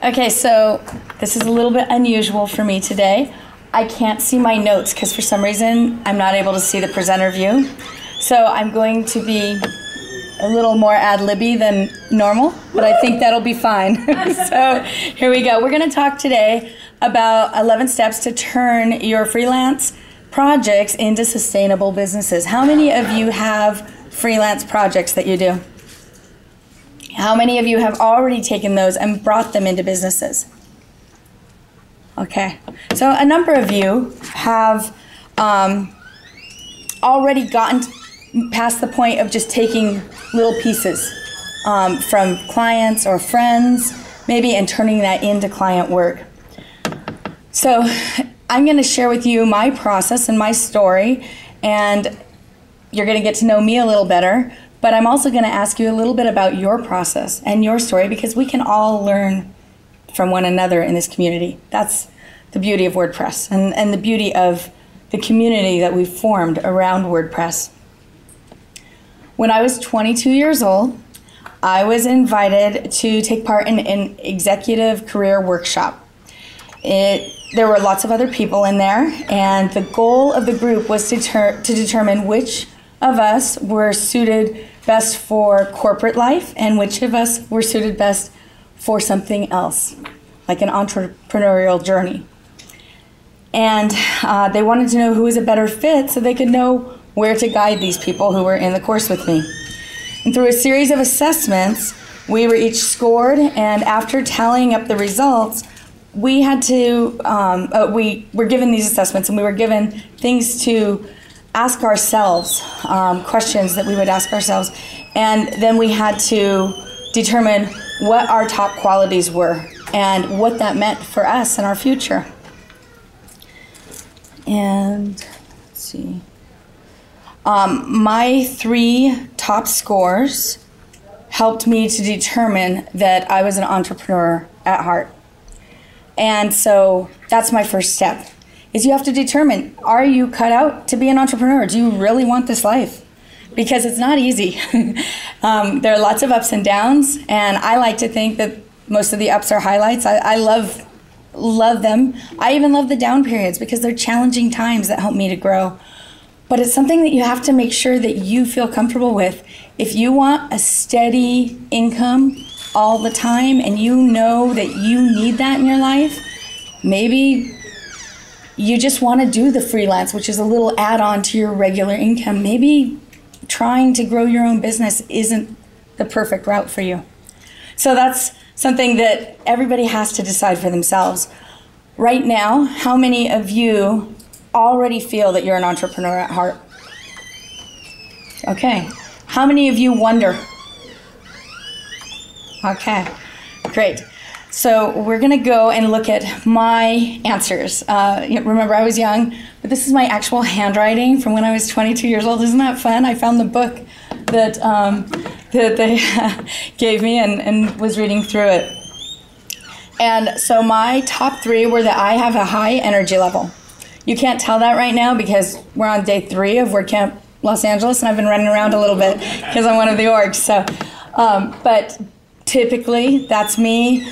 Okay, so this is a little bit unusual for me today. I can't see my notes because for some reason I'm not able to see the presenter view. So I'm going to be a little more ad libby than normal, but I think that'll be fine. so here we go. We're going to talk today about 11 steps to turn your freelance projects into sustainable businesses. How many of you have freelance projects that you do? How many of you have already taken those and brought them into businesses? Okay, so a number of you have um, already gotten past the point of just taking little pieces um, from clients or friends, maybe, and turning that into client work. So, I'm going to share with you my process and my story, and you're going to get to know me a little better. But I'm also going to ask you a little bit about your process and your story because we can all learn from one another in this community. That's the beauty of WordPress and, and the beauty of the community that we've formed around WordPress. When I was 22 years old, I was invited to take part in an executive career workshop. It, there were lots of other people in there, and the goal of the group was to, ter- to determine which of us were suited best for corporate life and which of us were suited best for something else, like an entrepreneurial journey. And uh, they wanted to know who was a better fit so they could know where to guide these people who were in the course with me. And through a series of assessments, we were each scored, and after tallying up the results, we had to, um, uh, we were given these assessments and we were given things to ask ourselves, um, questions that we would ask ourselves, and then we had to determine what our top qualities were and what that meant for us and our future. And let's see. Um, my three top scores helped me to determine that I was an entrepreneur at heart. And so that's my first step is you have to determine are you cut out to be an entrepreneur? Do you really want this life? Because it's not easy. um, there are lots of ups and downs, and I like to think that most of the ups are highlights. I, I love love them. I even love the down periods because they're challenging times that help me to grow. But it's something that you have to make sure that you feel comfortable with. If you want a steady income all the time and you know that you need that in your life, maybe you just want to do the freelance, which is a little add on to your regular income, maybe trying to grow your own business isn't the perfect route for you. So that's something that everybody has to decide for themselves. Right now, how many of you already feel that you're an entrepreneur at heart? Okay. How many of you wonder? Okay, great. So we're going to go and look at my answers. Uh, remember, I was young, but this is my actual handwriting from when I was 22 years old. Isn't that fun? I found the book that, um, that they gave me and, and was reading through it. And so my top three were that I have a high energy level. You can't tell that right now because we're on day three of WordCamp Los Angeles, and I've been running around a little bit because I'm one of the orgs. So, um, but typically that's me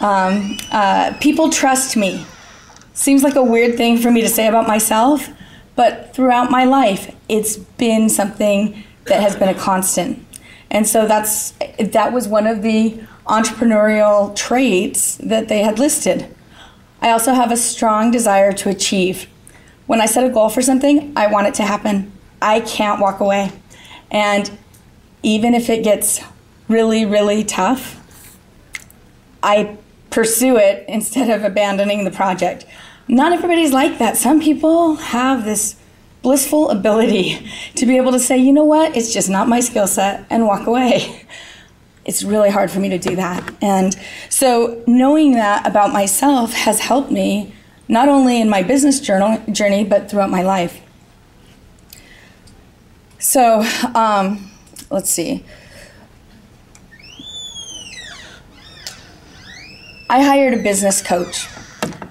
um, uh, people trust me. Seems like a weird thing for me to say about myself, but throughout my life, it's been something that has been a constant. And so that's that was one of the entrepreneurial traits that they had listed. I also have a strong desire to achieve. When I set a goal for something, I want it to happen. I can't walk away. And even if it gets really, really tough, I pursue it instead of abandoning the project. Not everybody's like that. Some people have this blissful ability to be able to say, you know what, it's just not my skill set and walk away. It's really hard for me to do that. And so knowing that about myself has helped me not only in my business journal, journey, but throughout my life. So um, let's see. I hired a business coach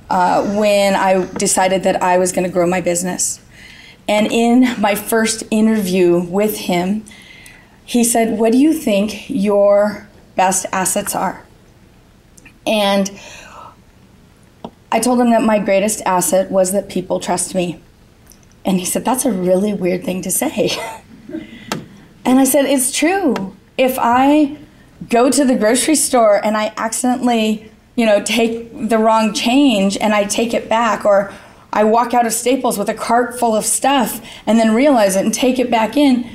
uh, when I decided that I was going to grow my business. And in my first interview with him, he said, What do you think your best assets are? And I told him that my greatest asset was that people trust me. And he said, That's a really weird thing to say. and I said, It's true. If I go to the grocery store and I accidentally, you know, take the wrong change and I take it back, or I walk out of Staples with a cart full of stuff and then realize it and take it back in,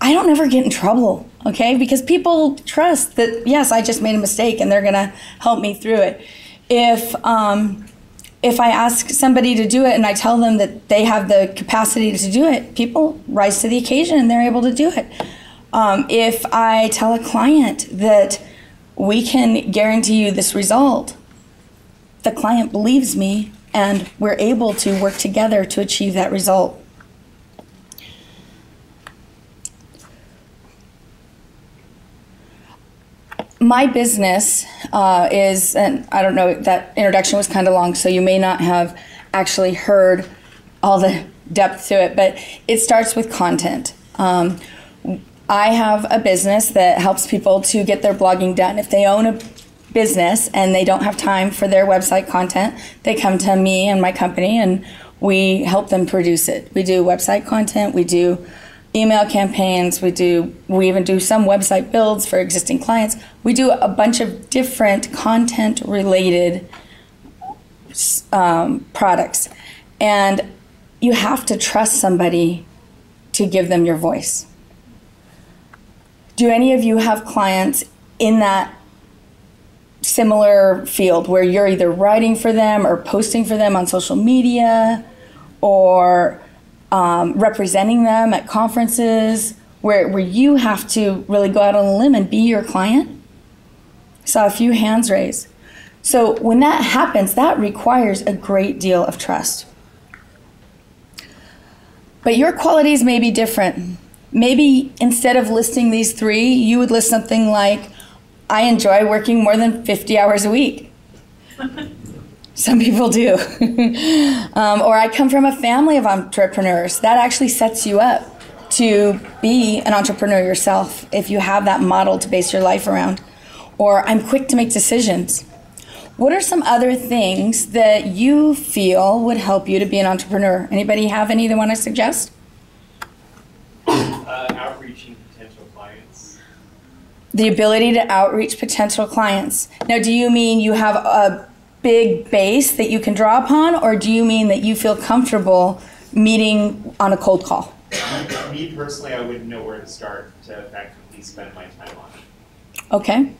I don't ever get in trouble, okay? Because people trust that, yes, I just made a mistake and they're gonna help me through it. If, um, if I ask somebody to do it and I tell them that they have the capacity to do it, people rise to the occasion and they're able to do it. Um, if I tell a client that we can guarantee you this result, the client believes me and we're able to work together to achieve that result. my business uh, is, and I don't know, that introduction was kind of long, so you may not have actually heard all the depth to it, but it starts with content. Um, I have a business that helps people to get their blogging done. If they own a business and they don't have time for their website content, they come to me and my company and we help them produce it. We do website content, we do email campaigns we do we even do some website builds for existing clients we do a bunch of different content related um, products and you have to trust somebody to give them your voice do any of you have clients in that similar field where you're either writing for them or posting for them on social media or um, representing them at conferences where, where you have to really go out on a limb and be your client? Saw a few hands raised. So when that happens, that requires a great deal of trust. But your qualities may be different. Maybe instead of listing these three, you would list something like, I enjoy working more than 50 hours a week. Some people do. um, or I come from a family of entrepreneurs. That actually sets you up to be an entrepreneur yourself if you have that model to base your life around. Or I'm quick to make decisions. What are some other things that you feel would help you to be an entrepreneur? Anybody have any they want to suggest? Uh, outreaching potential clients. The ability to outreach potential clients. Now, do you mean you have a big base that you can draw upon, or do you mean that you feel comfortable meeting on a cold call? Me personally, I wouldn't know where to start to effectively spend my time on. Okay.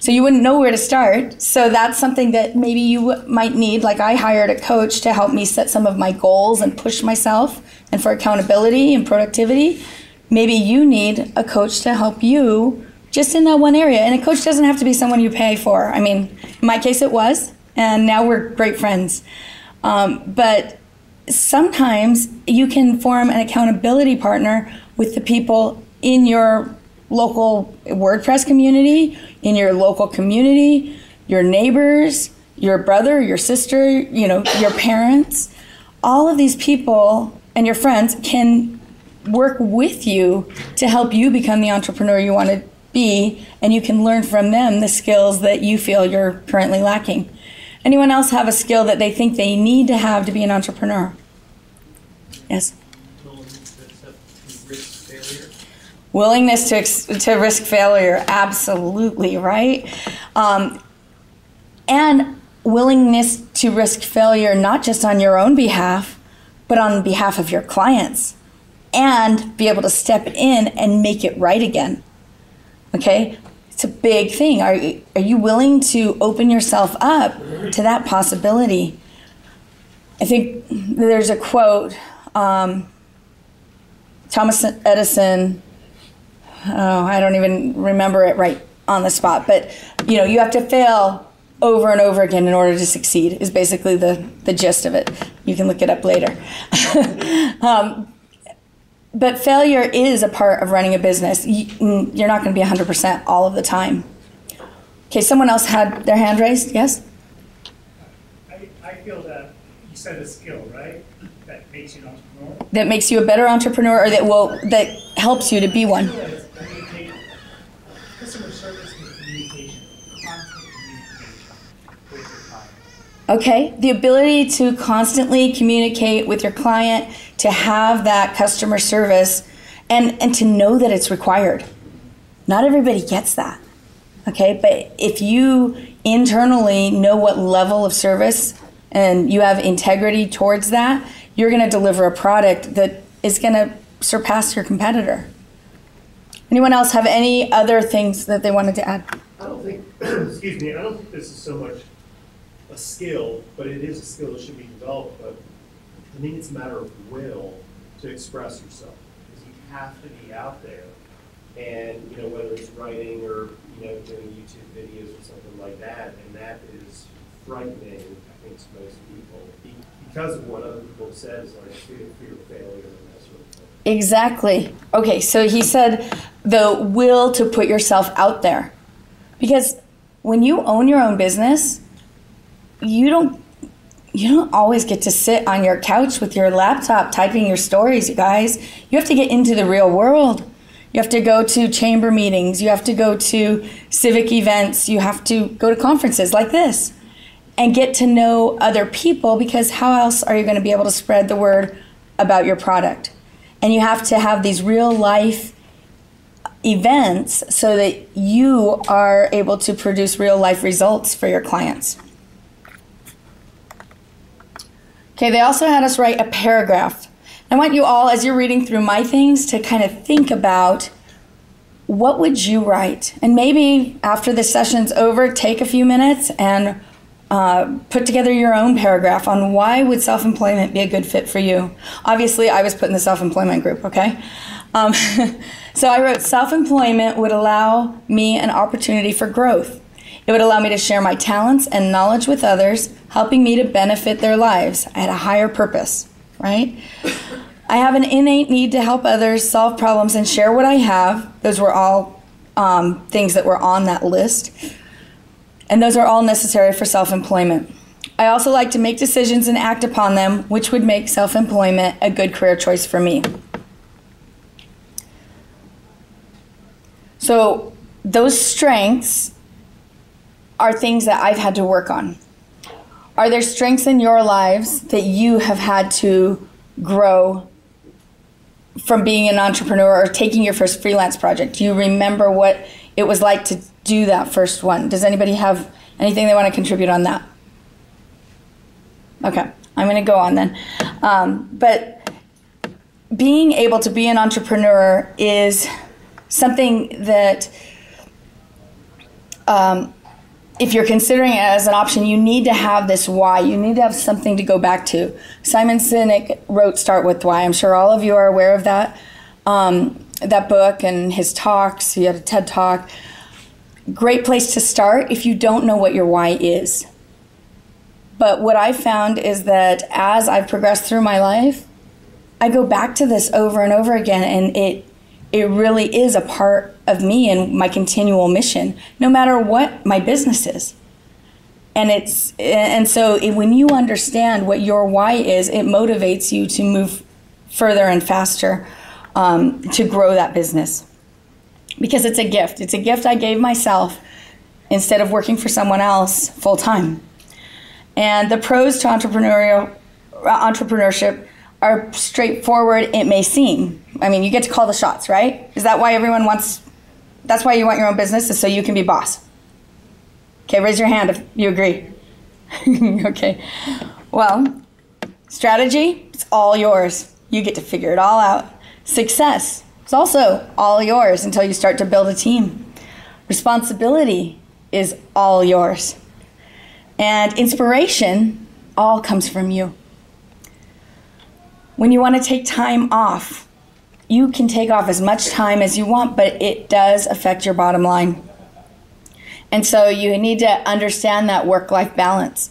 So you wouldn't know where to start. So that's something that maybe you might need. Like I hired a coach to help me set some of my goals and push myself and for accountability and productivity. Maybe you need a coach to help you just in that one area. And a coach doesn't have to be someone you pay for. I mean, in my case, it was and now we're great friends. Um, but sometimes you can form an accountability partner with the people in your local WordPress community, in your local community, your neighbors, your brother, your sister, you know, your parents. All of these people and your friends can work with you to help you become the entrepreneur you want to be, and you can learn from them the skills that you feel you're currently lacking. Anyone else have a skill that they think they need to have to be an entrepreneur? Yes. Willingness to, to risk failure, absolutely, right? Um, and willingness to risk failure not just on your own behalf, but on behalf of your clients, and be able to step in and make it right again. Okay? it's a big thing. Are, are you willing to open yourself up to that possibility? I think there's a quote um, Thomas Edison, oh, I don't even remember it right on the spot, but you know, you have to fail over and over again in order to succeed is basically the, the gist of it. You can look it up later. um, but failure is a part of running a business. You're not going to be 100% all of the time. Okay, someone else had their hand raised. Yes? I, I feel that you said a skill, right? That makes you an entrepreneur. That makes you a better entrepreneur or that will that helps you to be one. Customer service and communication, content communication with your client? Okay, the ability to constantly communicate with your client, to have that customer service, and, and to know that it's required. Not everybody gets that. Okay, but if you internally know what level of service and you have integrity towards that, you're going to deliver a product that is going to surpass your competitor. Anyone else have any other things that they wanted to add? I don't think, excuse me, I don't think this is so much a skill, but it is a skill that should be developed, but I think it's a matter of will to express yourself. Because you have to be out there and, you know, whether it's writing or, you know, doing YouTube videos or something like that, and that is frightening, I think, to most people, because of what other people said, is like fear, fear of failure and that sort of thing. Exactly. Okay, so he said the will to put yourself out there. Because when you own your own business, you don't you don't always get to sit on your couch with your laptop typing your stories, you guys. You have to get into the real world. You have to go to chamber meetings, you have to go to civic events, you have to go to conferences like this and get to know other people because how else are you going to be able to spread the word about your product? And you have to have these real life events so that you are able to produce real life results for your clients. Okay, they also had us write a paragraph. I want you all, as you're reading through my things, to kind of think about what would you write? And maybe after the session's over, take a few minutes and uh, put together your own paragraph on why would self-employment be a good fit for you. Obviously, I was put in the self-employment group, okay? Um, so I wrote, self-employment would allow me an opportunity for growth. It would allow me to share my talents and knowledge with others, helping me to benefit their lives. I had a higher purpose, right? I have an innate need to help others solve problems and share what I have. Those were all um, things that were on that list. And those are all necessary for self employment. I also like to make decisions and act upon them, which would make self employment a good career choice for me. So, those strengths are things that I've had to work on. Are there strengths in your lives that you have had to grow from being an entrepreneur or taking your first freelance project? Do you remember what it was like to do that first one? Does anybody have anything they want to contribute on that? Okay, I'm going to go on then. Um, but being able to be an entrepreneur is something that um, if you're considering it as an option, you need to have this why. You need to have something to go back to. Simon Sinek wrote Start With Why. I'm sure all of you are aware of that. Um, that book and his talks. He had a TED talk. Great place to start if you don't know what your why is. But what I found is that as I've progressed through my life, I go back to this over and over again, and it it really is a part of me and my continual mission, no matter what my business is. And it's and so it, when you understand what your why is, it motivates you to move further and faster um, to grow that business because it's a gift. It's a gift I gave myself instead of working for someone else full time. And the pros to entrepreneurial uh, entrepreneurship are straightforward. It may seem. I mean, you get to call the shots, right? Is that why everyone wants? That's why you want your own business, is so you can be boss. Okay, raise your hand if you agree. okay. Well, strategy, it's all yours. You get to figure it all out. Success, it's also all yours until you start to build a team. Responsibility is all yours. And inspiration all comes from you. When you want to take time off, you can take off as much time as you want, but it does affect your bottom line. And so you need to understand that work life balance.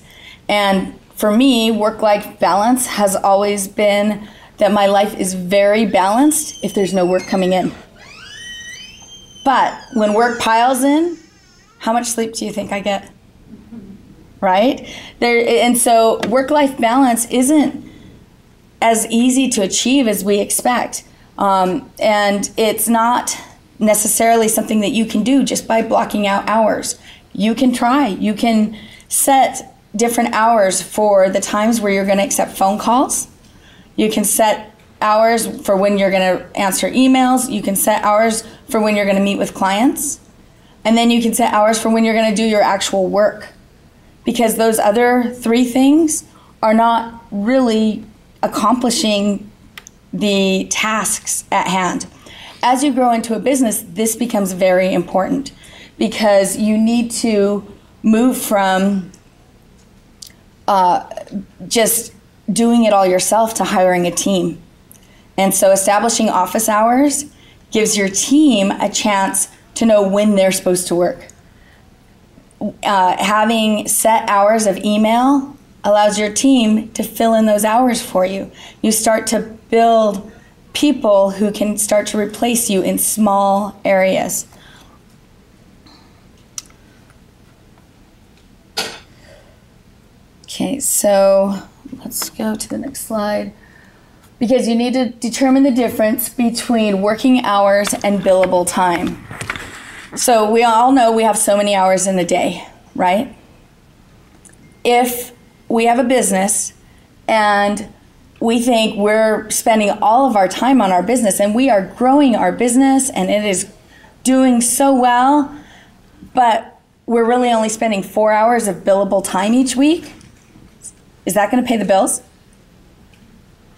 And for me, work life balance has always been that my life is very balanced if there's no work coming in. But when work piles in, how much sleep do you think I get? Right? There and so work life balance isn't as easy to achieve as we expect. Um, and it's not necessarily something that you can do just by blocking out hours. you can try. You can set different hours for the times where you're going to accept phone calls. You can set hours for when you're going to answer emails. You can set hours for when you're going to meet with clients. And then you can set hours for when you're going to do your actual work. Because those other three things are not really accomplishing the tasks at hand. As you grow into a business, this becomes very important because you need to move from uh, just doing it all yourself to hiring a team. And so establishing office hours gives your team a chance to know when they're supposed to work. Uh, having set hours of email allows your team to fill in those hours for you. You start to build people who can start to replace you in small areas. Okay, so let's go to the next slide. Because you need to determine the difference between working hours and billable time. So we all know we have so many hours in a day, right? If we have a business and we think we're spending all of our time on our business and we are growing our business and it is doing so well, but we're really only spending four hours of billable time each week, is that going to pay the bills?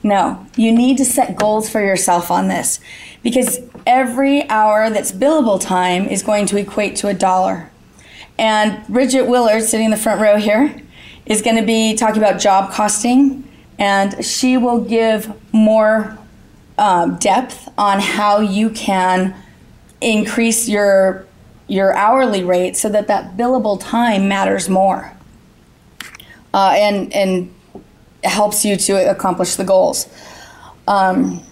No. You need to set goals for yourself on this because every hour that's billable time is going to equate to a dollar. And Bridget Willard, sitting in the front row here, is going to be talking about job costing, and she will give more um, depth on how you can increase your your hourly rate so that that billable time matters more uh, and and helps you to accomplish the goals. Um,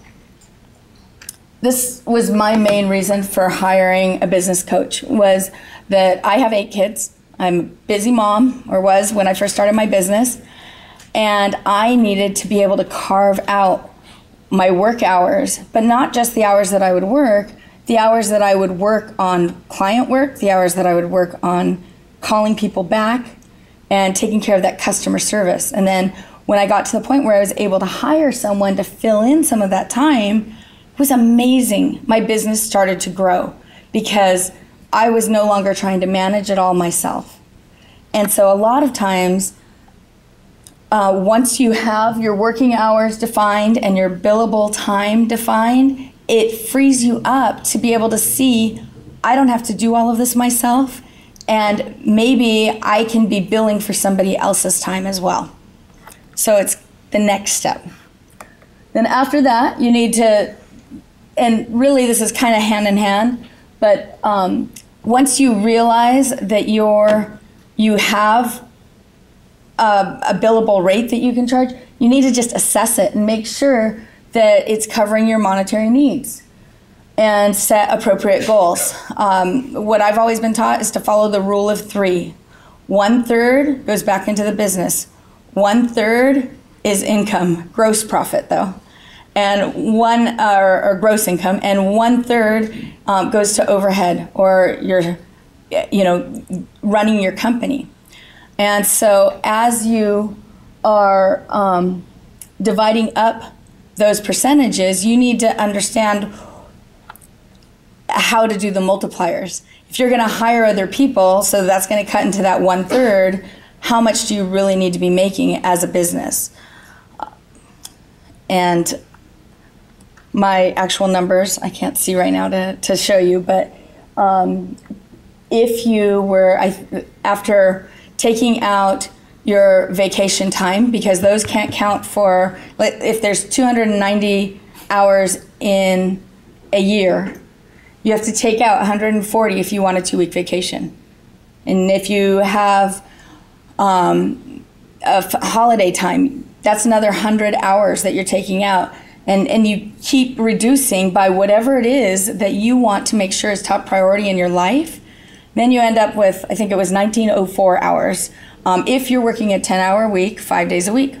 this was my main reason for hiring a business coach was that I have eight kids. I'm a busy mom, or was when I first started my business, and I needed to be able to carve out my work hours, but not just the hours that I would work, the hours that I would work on client work, the hours that I would work on calling people back, and taking care of that customer service. And then when I got to the point where I was able to hire someone to fill in some of that time, it was amazing. My business started to grow because I was no longer trying to manage it all myself. And so a lot of times, uh, once you have your working hours defined and your billable time defined, it frees you up to be able to see I don't have to do all of this myself and maybe I can be billing for somebody else's time as well. So it's the next step. Then after that, you need to, and really this is kind of hand in hand, but um, once you realize that you're, you have a, a billable rate that you can charge, you need to just assess it and make sure that it's covering your monetary needs and set appropriate goals. Um, what I've always been taught is to follow the rule of three. One third goes back into the business. One third is income, gross profit though, and one or, or gross income, and one third um, goes to overhead or your, you know, running your company. And so as you are um, dividing up those percentages, you need to understand how to do the multipliers. If you're going to hire other people, so that's going to cut into that one third, how much do you really need to be making as a business? And my actual numbers, I can't see right now to, to show you, but um, if you were, I, after taking out your vacation time, because those can't count for, if there's 290 hours in a year, you have to take out 140 if you want a two week vacation. And if you have um, a holiday time, that's another 100 hours that you're taking out. And, and you keep reducing by whatever it is that you want to make sure is top priority in your life. Then you end up with, I think it was 1904 hours um, if you're working a 10 hour week, five days a week.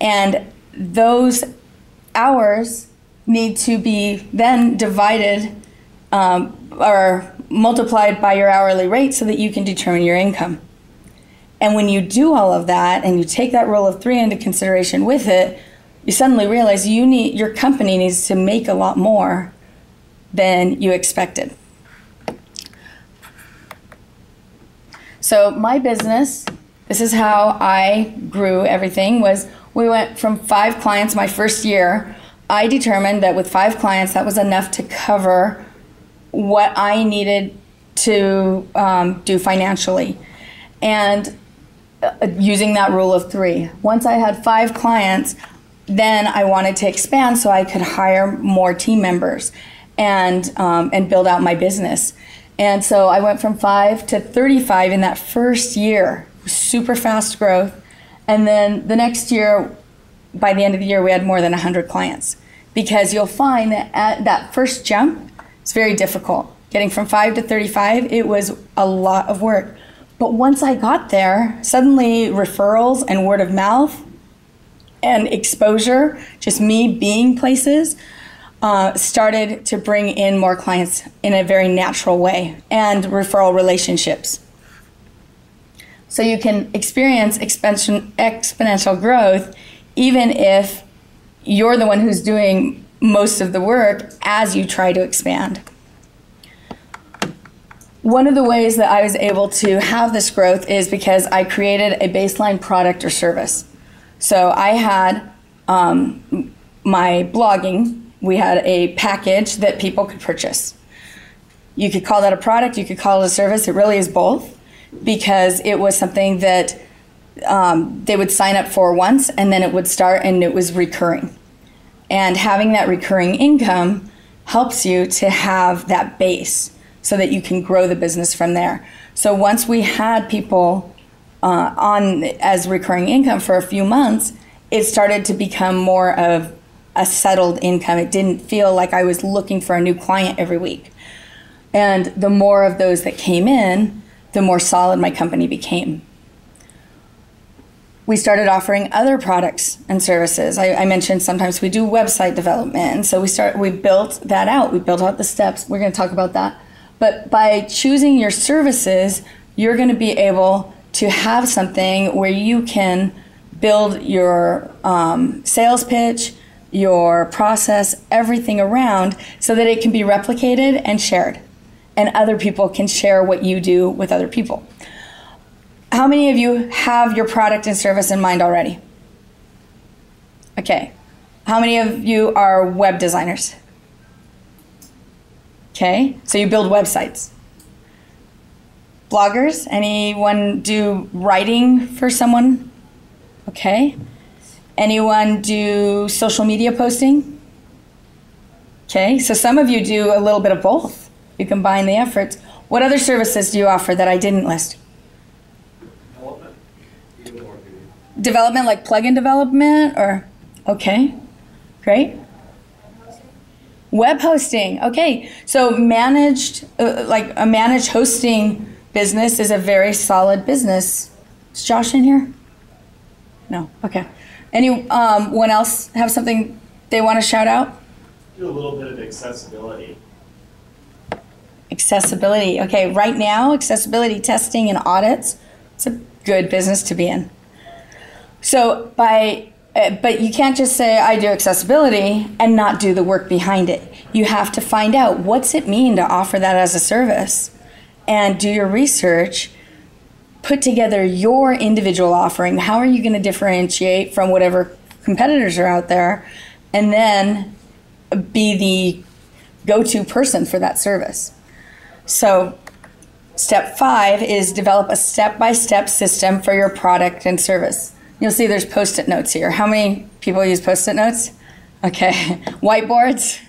And those hours need to be then divided um, or multiplied by your hourly rate so that you can determine your income. And when you do all of that and you take that rule of three into consideration with it, you suddenly realize you need your company needs to make a lot more than you expected. So my business, this is how I grew everything was we went from 5 clients my first year. I determined that with 5 clients that was enough to cover what I needed to um, do financially. And uh, using that rule of three. Once I had five clients, then I wanted to expand so I could hire more team members and um, and build out my business. And so I went from five to 35 in that first year, super fast growth. And then the next year, by the end of the year, we had more than 100 clients. Because you'll find that at that first jump, it's very difficult. Getting from five to 35, it was a lot of work. But once I got there, suddenly referrals and word of mouth and exposure, just me being places, uh, started to bring in more clients in a very natural way and referral relationships. So you can experience expansion, exponential growth even if you're the one who's doing most of the work as you try to expand. One of the ways that I was able to have this growth is because I created a baseline product or service. So I had um, my blogging, we had a package that people could purchase. You could call that a product, you could call it a service. It really is both because it was something that um, they would sign up for once and then it would start and it was recurring. And having that recurring income helps you to have that base so that you can grow the business from there. So once we had people uh, on as recurring income for a few months, it started to become more of a settled income. It didn't feel like I was looking for a new client every week. And the more of those that came in, the more solid my company became. We started offering other products and services. I, I mentioned sometimes we do website development, and so we start we built that out. We built out the steps. We're going to talk about that but by choosing your services, you're going to be able to have something where you can build your um, sales pitch, your process, everything around so that it can be replicated and shared. And other people can share what you do with other people. How many of you have your product and service in mind already? Okay. How many of you are web designers? Okay, so you build websites. Bloggers, anyone do writing for someone? Okay. Anyone do social media posting? Okay, so some of you do a little bit of both. You combine the efforts. What other services do you offer that I didn't list? Development. Development, like plugin development, or okay, great. Web hosting. Okay, so managed, uh, like a managed hosting business is a very solid business. Is Josh in here? No. Okay. Anyone um, else have something they want to shout out? Do a little bit of accessibility. Accessibility. Okay, right now, accessibility testing and audits, it's a good business to be in. So by uh, but you can't just say I do accessibility and not do the work behind it. You have to find out what's it mean to offer that as a service and do your research. Put together your individual offering. How are you going to differentiate from whatever competitors are out there? And then be the go to person for that service. So, step five is develop a step by step system for your product and service. You'll see there's post-it notes here. How many people use post-it notes? Okay, whiteboards.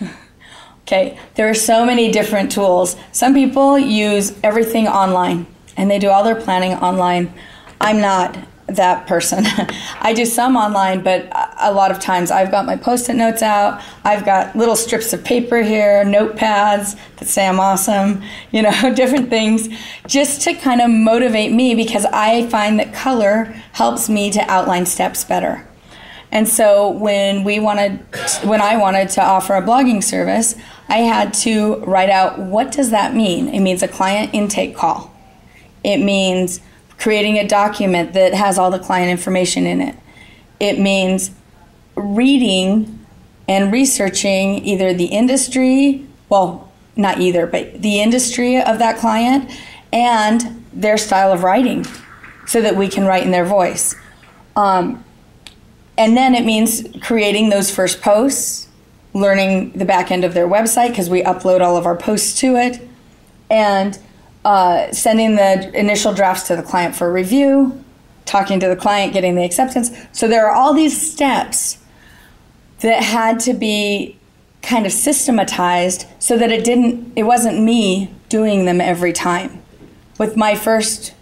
okay, there are so many different tools. Some people use everything online and they do all their planning online. I'm not that person. I do some online, but a lot of times I've got my post it notes out. I've got little strips of paper here, notepads that say I'm awesome, you know, different things just to kind of motivate me because I find that color helps me to outline steps better. And so when we wanted, when I wanted to offer a blogging service, I had to write out what does that mean? It means a client intake call. It means creating a document that has all the client information in it. It means reading and researching either the industry, well, not either, but the industry of that client and their style of writing so that we can write in their voice. Um, and then it means creating those first posts, learning the back end of their website because we upload all of our posts to it, and uh, sending the initial drafts to the client for review, talking to the client, getting the acceptance. So there are all these steps that had to be kind of systematized so that it didn't it wasn't me doing them every time. With my first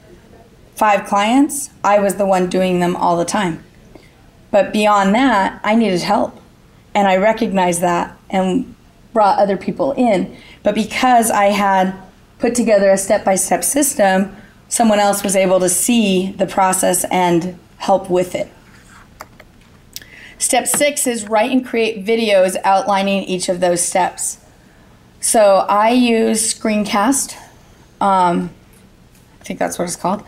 five clients, I was the one doing them all the time. But beyond that, I needed help. And I recognized that and brought other people in. But because I had put together a step by step system, someone else was able to see the process and help with it. Step six is write and create videos outlining each of those steps. So I use Screencast, um, I think that's what it's called,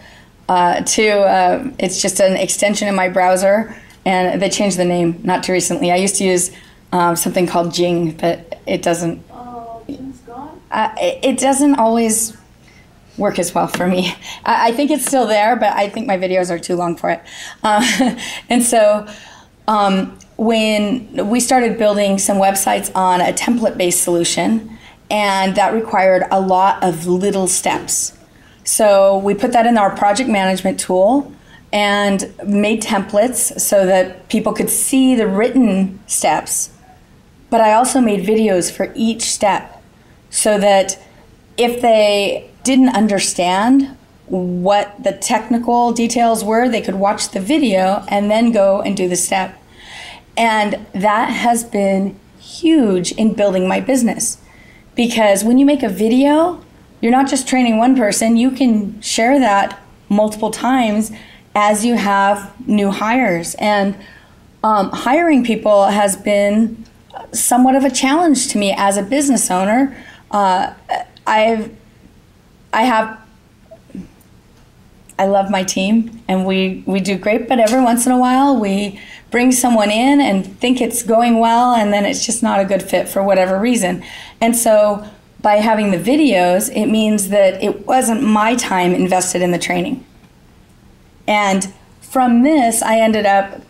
uh, to, uh, it's just an extension in my browser, and they changed the name not too recently. I used to use um, something called Jing, but it doesn't, Oh, Jing's gone? uh, it it doesn't always work as well for me. I, I think it's still there, but I think my videos are too long for it. Uh, and so um, when we started building some websites on a template based solution, and that required a lot of little steps. So we put that in our project management tool and made templates so that people could see the written steps. But I also made videos for each step so that if they didn't understand what the technical details were, they could watch the video and then go and do the step. And that has been huge in building my business because when you make a video, you're not just training one person, you can share that multiple times as you have new hires. And um, hiring people has been somewhat of a challenge to me as a business owner. Uh, I've I have I love my team and we we do great, but every once in a while we bring someone in and think it's going well and then it's just not a good fit for whatever reason. And so by having the videos, it means that it wasn't my time invested in the training. And from this, I ended up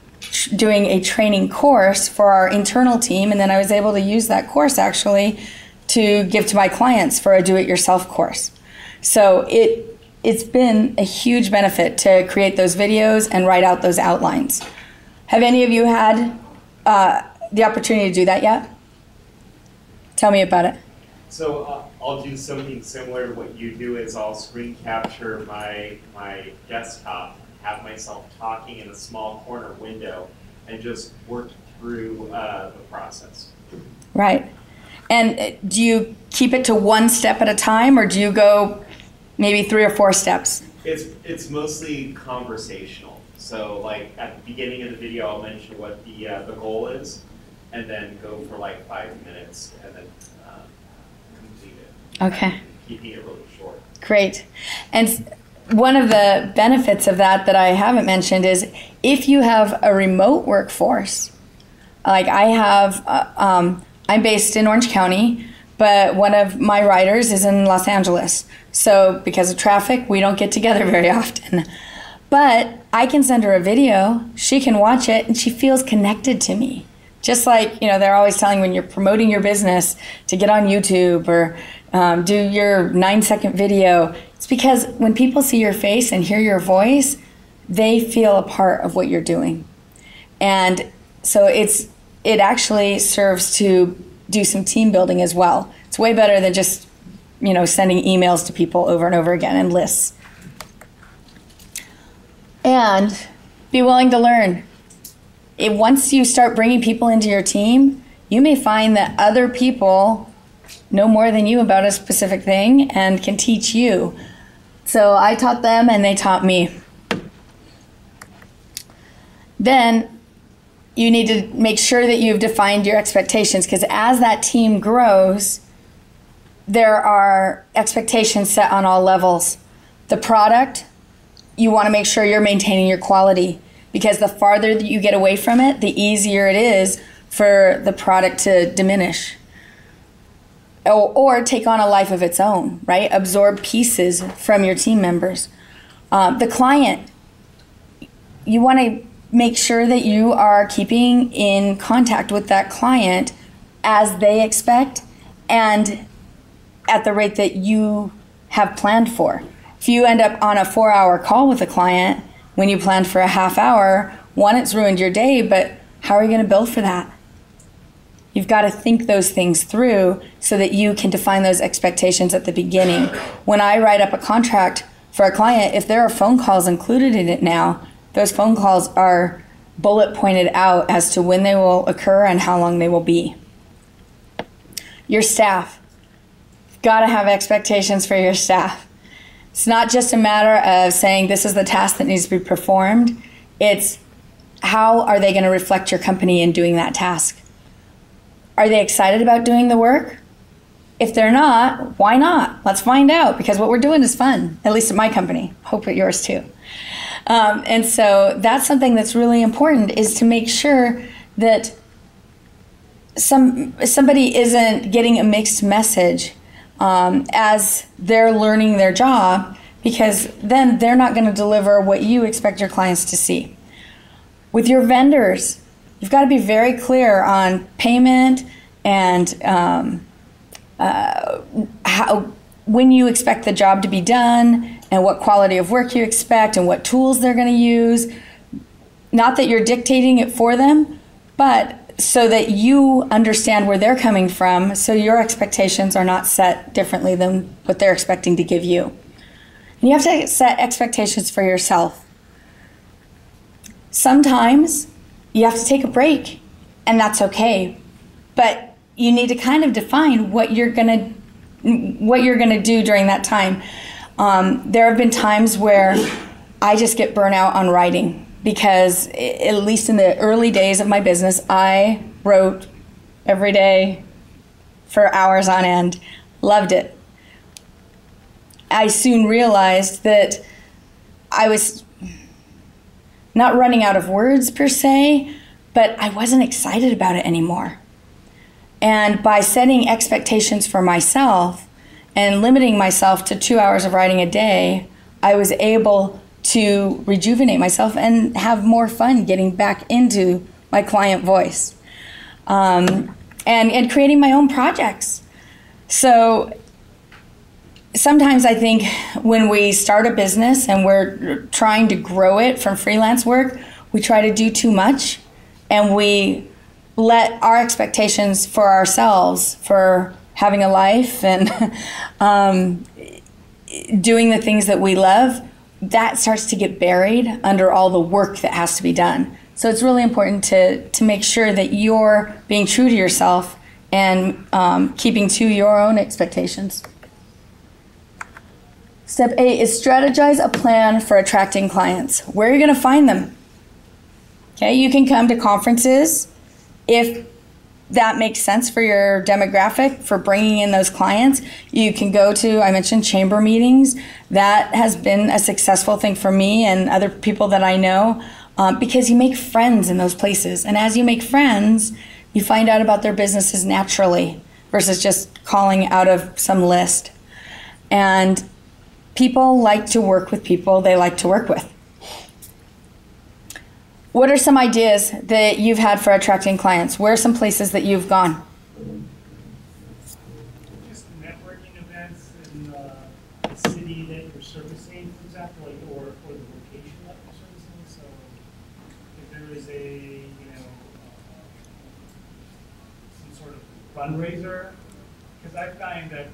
doing a training course for our internal team, and then I was able to use that course actually to give to my clients for a do-it-yourself course. So it it's been a huge benefit to create those videos and write out those outlines. Have any of you had uh, the opportunity to do that yet? Tell me about it. So uh, I'll do something similar to what you do is I'll screen capture my, my desktop, have myself talking in a small corner window and just work through uh, the process. Right. And uh, do you keep it to one step at a time, or do you go maybe three or four steps? It's, it's mostly conversational. So like at the beginning of the video, I'll mention what the, uh, the goal is and then go for like five minutes and then um, complete it. Okay. Keeping it really short. Great. And one of the benefits of that that I haven't mentioned is if you have a remote workforce, like I have, uh, um, I'm based in Orange County, but one of my writers is in Los Angeles. So because of traffic, we don't get together very often. But I can send her a video, she can watch it, and she feels connected to me. Just like, you know, they're always telling when you're promoting your business to get on YouTube or um, do your nine second video. It's because when people see your face and hear your voice, they feel a part of what you're doing. And so it's it actually serves to do some team building as well. It's way better than just, you know, sending emails to people over and over again and lists. And be willing to learn. It, once you start bringing people into your team, you may find that other people know more than you about a specific thing and can teach you. So I taught them and they taught me. Then you need to make sure that you've defined your expectations because as that team grows, there are expectations set on all levels. The product, you want to make sure you're maintaining your quality because the farther that you get away from it, the easier it is for the product to diminish or, or take on a life of its own, right? Absorb pieces from your team members. Um, the client, you want to make sure that you are keeping in contact with that client as they expect and at the rate that you have planned for. If you end up on a four hour call with a client when you planned for a half hour, one, it's ruined your day, but how are you going to build for that? You've got to think those things through so that you can define those expectations at the beginning. When I write up a contract for a client, if there are phone calls included in it now, those phone calls are bullet pointed out as to when they will occur and how long they will be. Your staff. Got to have expectations for your staff. It's not just a matter of saying this is the task that needs to be performed. It's how are they going to reflect your company in doing that task? Are they excited about doing the work? If they're not, why not? Let's find out because what we're doing is fun, at least at my company. Hope at yours too. Um, and so that's something that's really important is to make sure that some somebody isn't getting a mixed message um, as they're learning their job because then they're not going to deliver what you expect your clients to see. With your vendors, you've got to be very clear on payment and um, uh, how when you expect the job to be done and what quality of work you expect and what tools they're going to use. Not that you're dictating it for them, but so that you understand where they're coming from so your expectations are not set differently than what they're expecting to give you. And you have to set expectations for yourself. Sometimes you have to take a break, and that's okay. But you need to kind of define what you're going to what you're to do during that time. Um, there have been times where I just get burnt out on writing because, at least in the early days of my business, I wrote every day for hours on end. Loved it. I soon realized that I was not running out of words per se, but I wasn't excited about it anymore. And by setting expectations for myself and limiting myself to two hours of writing a day, I was able to rejuvenate myself and have more fun getting back into my client voice um, and, and creating my own projects. So sometimes I think when we start a business and we're trying to grow it from freelance work, we try to do too much and we let our expectations for ourselves for having a life and um, doing the things that we love that starts to get buried under all the work that has to be done. So it's really important to to make sure that you're being true to yourself and um, keeping to your own expectations. Step eight is strategize a plan for attracting clients. Where are you going to find them? Okay you can come to conferences if that makes sense for your demographic for bringing in those clients you can go to i mentioned chamber meetings. That has been a successful thing for me and other people that i know um, because you make friends in those places. And as you make friends you find out about their businesses naturally versus just calling out of some list. And people like to work with people they like to work with what are some ideas that you've had for attracting clients? Where are some places that you've gone? Just networking events in uh, the city that you're servicing, for example, like, or, or the location that you're servicing. So if there is a, you know, uh, some sort of fundraiser, because I find that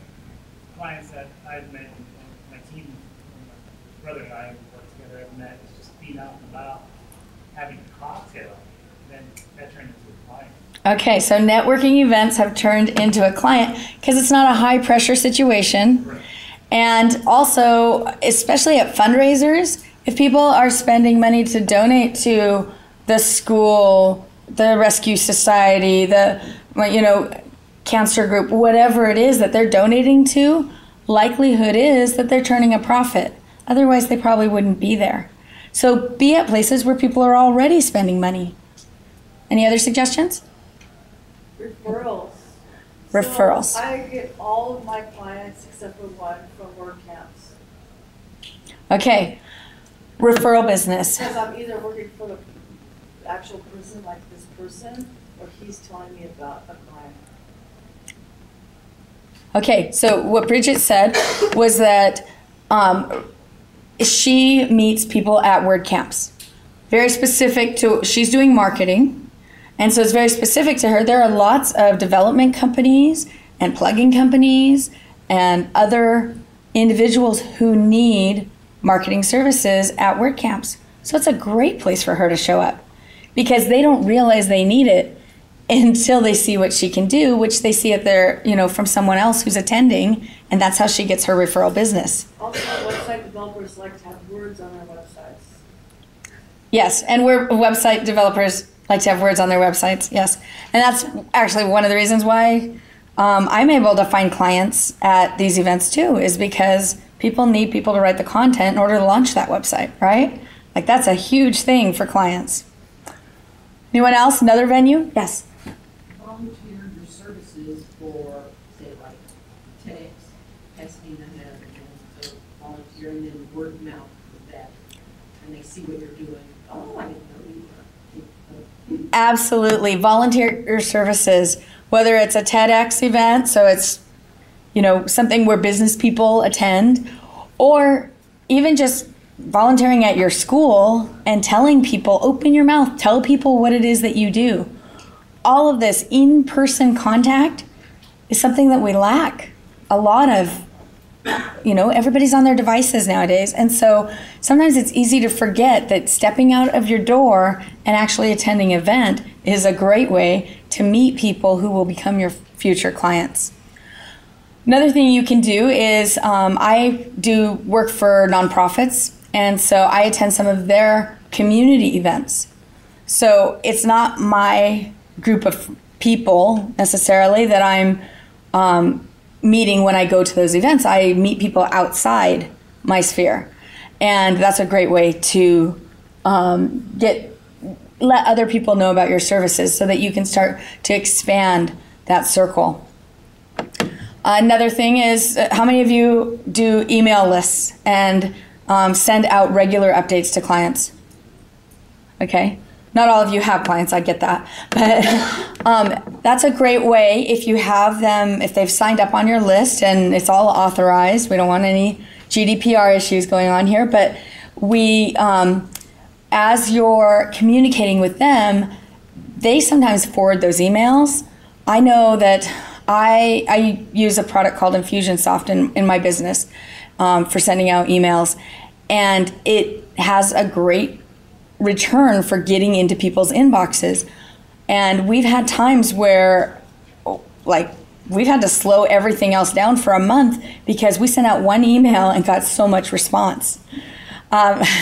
clients that I've met, my team, my brother and I work together, I've met, is just being out and about cocktail, then that turned into a client. Okay, so networking events have turned into a client because it's not a high pressure situation. Right. And also, especially at fundraisers, if people are spending money to donate to the school the Rescue Society, the you know cancer group, whatever it is that they're donating to, likelihood is that they're turning a profit. Otherwise, they probably wouldn't be there. So be at places where people are already spending money. Any other suggestions? Referrals. Referrals. So I get all of my clients except for one from work camps. Okay. Referral business. Because I'm either working for the actual person like this person, or he's telling me about a client. Okay, so what Bridget said was that um, she meets people at WordCamps. Very specific to, she's doing marketing. And so it's very specific to her. There are lots of development companies and plugin companies and other individuals who need marketing services at WordCamps. So it's a great place for her to show up because they don't realize they need it until they see what she can do, which they see at their, you know, from someone else who's attending, and that's how she gets her referral business. Also, website developers like to have words on their websites. Yes, and we're website developers like to have words on their websites. Yes, and that's actually one of the reasons why um, I'm able to find clients at these events too, is because people need people to write the content in order to launch that website, right? Like that's a huge thing for clients. Anyone else? Another venue? Yes. volunteer your services for, say, like TEDx, Pasadena has, and so volunteer and then word of mouth with that. And they see what you're doing. Oh, I didn't know you were. Absolutely. Volunteer your services, whether it's a TEDx event, so it's, you know, something where business people attend, or even just volunteering at your school and telling people, open your mouth, tell people what it is that you do. All of this in person contact is something that we lack a lot of. You know, everybody's on their devices nowadays. And so sometimes it's easy to forget that stepping out of your door and actually attending event is a great way to meet people who will become your future clients. Another thing you can do is um, I do work for nonprofits, and so I attend some of their community events. So it's not my group of people necessarily that I'm um, meeting when I go to those events. I meet people outside my sphere, and that's a great way to um, get let other people know about your services so that you can start to expand that circle. Another thing is uh, how many of you do email lists and um, send out regular updates to clients? Okay. Not all of you have clients, I get that. But um, that's a great way if you have them, if they've signed up on your list and it's all authorized. We don't want any GDPR issues going on here, but we, um, as you're communicating with them, they sometimes forward those emails. I know that I, I use a product called Infusionsoft in, in my business um, for sending out emails, and it has a great return for getting into people's inboxes. And we've had times where, like, we've had to slow everything else down for a month because we sent out one email and got so much response. Um,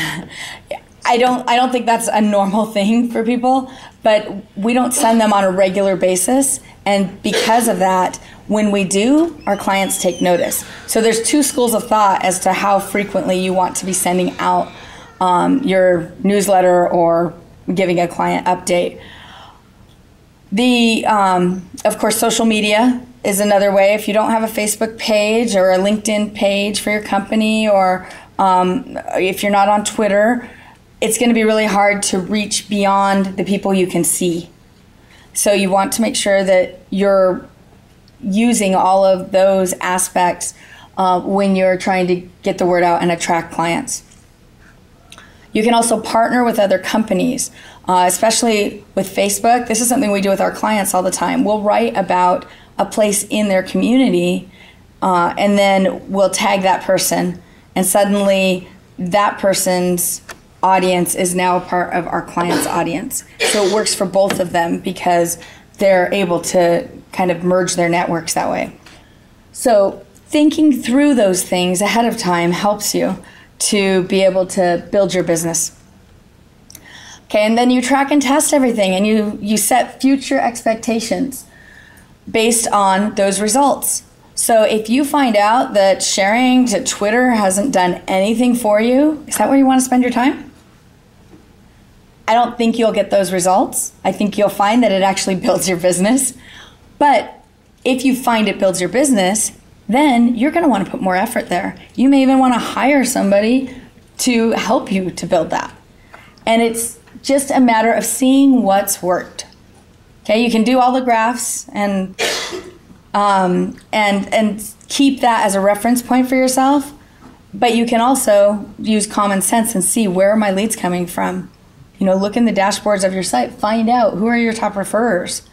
I don't I don't think that's a normal thing for people, but we don't send them on a regular basis and because of that when we do our clients take notice. So there's two schools of thought as to how frequently you want to be sending out um, your newsletter or giving a client update. The um, of course social media is another way. If you don't have a Facebook page or a LinkedIn page for your company, or um, if you're not on Twitter, it's going to be really hard to reach beyond the people you can see. So you want to make sure that you're using all of those aspects uh, when you're trying to get the word out and attract clients. You can also partner with other companies, uh, especially with Facebook. This is something we do with our clients all the time. We'll write about a place in their community, uh, and then we'll tag that person, and suddenly that person's audience is now a part of our client's audience. So it works for both of them because they're able to kind of merge their networks that way. So thinking through those things ahead of time helps you to be able to build your business. Okay, and then you track and test everything and you, you set future expectations based on those results. So if you find out that sharing to Twitter hasn't done anything for you, is that where you want to spend your time? I don't think you'll get those results. I think you'll find that it actually builds your business. But if you find it builds your business, then you're going to want to put more effort there. You may even want to hire somebody to help you to build that. And it's just a matter of seeing what's worked. Okay, you can do all the graphs and um, and and keep that as a reference point for yourself. But you can also use common sense and see where are my leads coming from. You know, look in the dashboards of your site, find out who are your top referrers.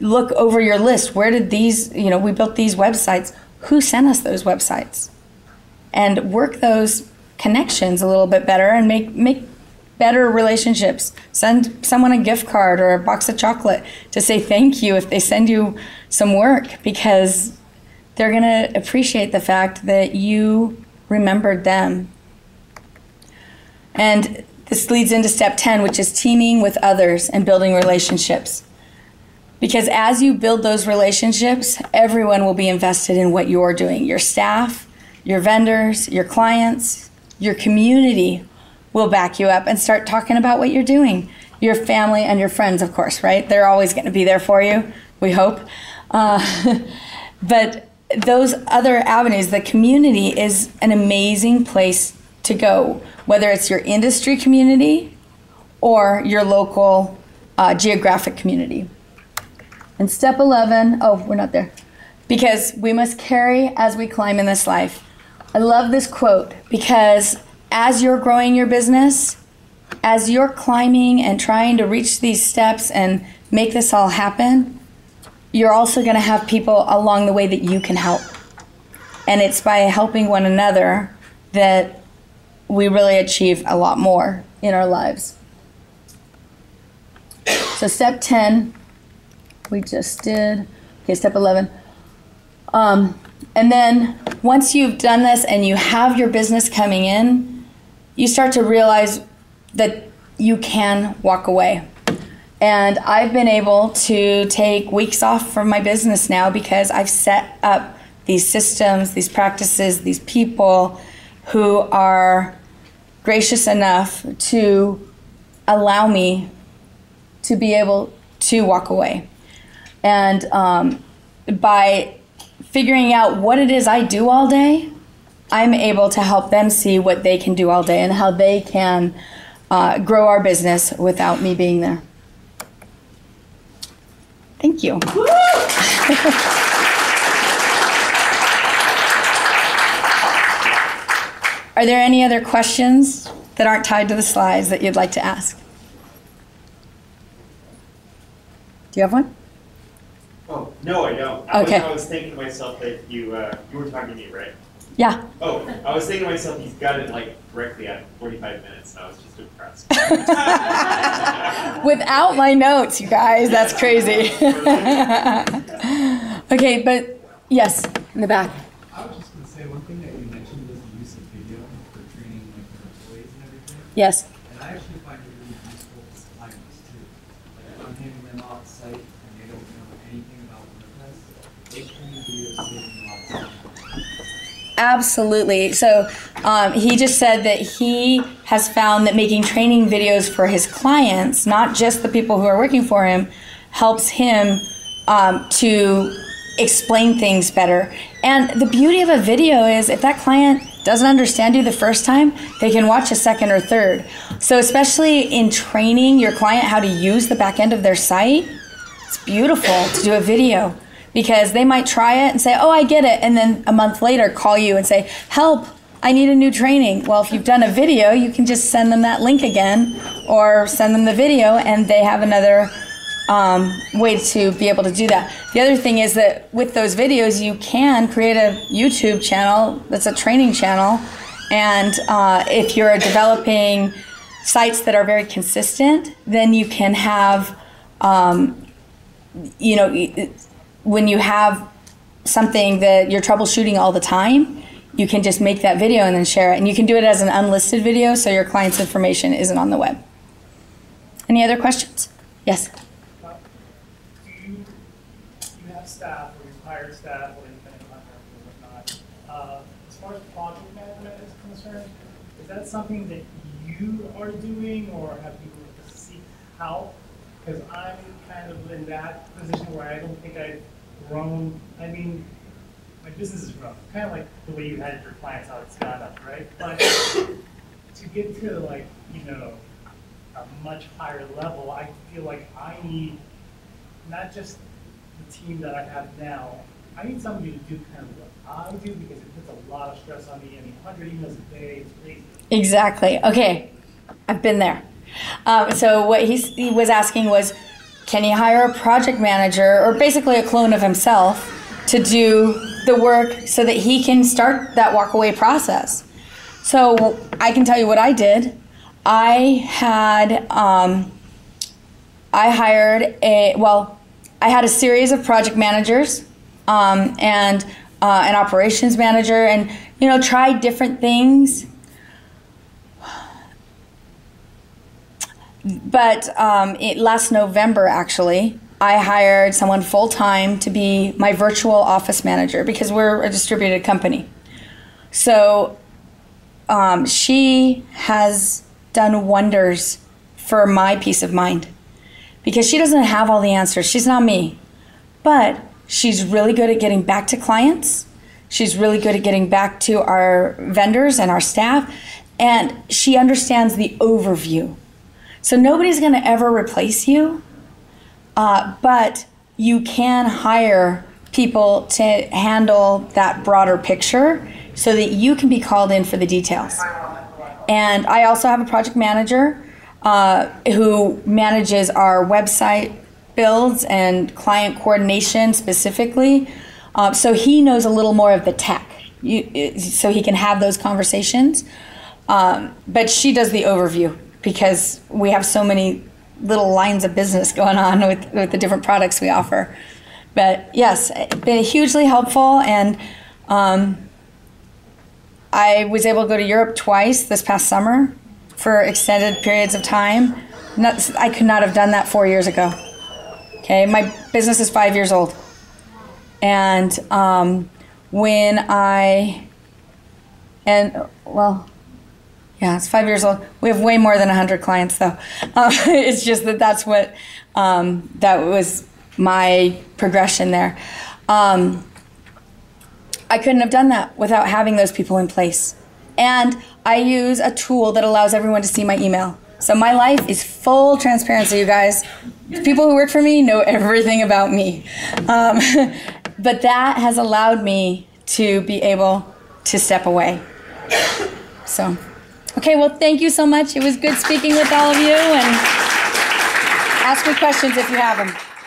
Look over your list. Where did these, you know, we built these websites. Who sent us those websites? And work those connections a little bit better and make make better relationships. Send someone a gift card or a box of chocolate to say thank you if they send you some work because they're going to appreciate the fact that you remembered them. And this leads into step 10, which is teaming with others and building relationships. Because as you build those relationships, everyone will be invested in what you're doing. Your staff, your vendors, your clients, your community will back you up and start talking about what you're doing. Your family and your friends, of course, right? They're always going to be there for you, we hope. Uh, but those other avenues, the community is an amazing place to go, whether it's your industry community or your local uh, geographic community. And step 11, oh, we're not there. Because we must carry as we climb in this life. I love this quote because as you're growing your business, as you're climbing and trying to reach these steps and make this all happen, you're also going to have people along the way that you can help. And it's by helping one another that we really achieve a lot more in our lives. So, step 10, we just did. Okay, step 11. Um, and then once you've done this and you have your business coming in, you start to realize that you can walk away. And I've been able to take weeks off from my business now because I've set up these systems, these practices, these people who are gracious enough to allow me to be able to walk away. And um, by figuring out what it is I do all day, I'm able to help them see what they can do all day and how they can uh, grow our business without me being there. Thank you. Are there any other questions that aren't tied to the slides that you'd like to ask? Do you have one? Oh, no, I don't. I was, I was thinking to myself that you, uh, you were talking to me, right? Yeah. Oh, I was thinking to myself, he's got it like directly at 45 minutes, and I was just impressed. Without my notes, you guys, that's crazy. okay, but yes, in the back. I was just gonna say, one thing that you mentioned was the use of video for training like your employees and everything. Yes. And I actually find it really useful as clients too. Like if I'm handing them off site and they don't know Absolutely. So um, he just said that he has found that making training videos for his clients, not just the people who are working for him, helps him um, to explain things better. And the beauty of a video is if that client doesn't understand you the first time, they can watch a second or third. So, especially in training your client how to use the back end of their site, it's beautiful to do a video because they might try it and say, "Oh, I get it," and then a month later call you and say, "Help, I need a new training." Well, if you've done a video, you can just send them that link again or send them the video and they have another um, way to be able to do that. The other thing is that with those videos, you can create a YouTube channel that's a training channel. And uh, if you're developing sites that are very consistent, then you can have, um, you know, when you have something that you're troubleshooting all the time, you can just make that video and then share it. And you can do it as an unlisted video so your client's information isn't on the web. Any other questions? Yes. Uh, you, have staff, or you've hired staff, or independent contractors or whatnot, uh, as far as project management is concerned, is that something that you are doing, or have you seek help? Because I'm kind of in that position where I don't think I've grown, I mean, my business is grown, kind of like the way you had your clients it's gone up, right? But to get to like, you know, a much higher level, I feel like I need not just the team that I have now, I need somebody to do kind of what I do because it puts a lot of stress on me. I mean, 100 emails a day is crazy. Exactly. Okay, I've been there. Um, so what he was asking was, can he hire a project manager or basically a clone of himself to do the work so that he can start that walkaway process? So I can tell you what I did. I had um, I hired a well, I had a series of project managers um, and uh, an operations manager, and you know tried different things. But um, it, last November, actually, I hired someone full time to be my virtual office manager because we're a distributed company. So um, she has done wonders for my peace of mind because she doesn't have all the answers. She's not me. But she's really good at getting back to clients. She's really good at getting back to our vendors and our staff. And she understands the overview. So nobody's going to ever replace you, uh, but you can hire people to handle that broader picture so that you can be called in for the details. And I also have a project manager uh, who manages our website builds and client coordination specifically. Uh, so he knows a little more of the tech, you, so he can have those conversations. Um, but she does the overview because we have so many little lines of business going on with, with the different products we offer. But yes, been hugely helpful, and um, I was able to go to Europe twice this past summer for extended periods of time. Not, I could not have done that four years ago. Okay, my business is five years old, and um, when I and well, yeah, it's five years old. We have way more than hundred clients, though. Uh, it's just that that's what um, that was my progression there. Um, I couldn't have done that without having those people in place. And I use a tool that allows everyone to see my email. So my life is full transparency, you guys. People who work for me know everything about me. Um, but that has allowed me to be able to step away. So, okay, well, thank you so much. It was good speaking with all of you, and ask me questions if you have them.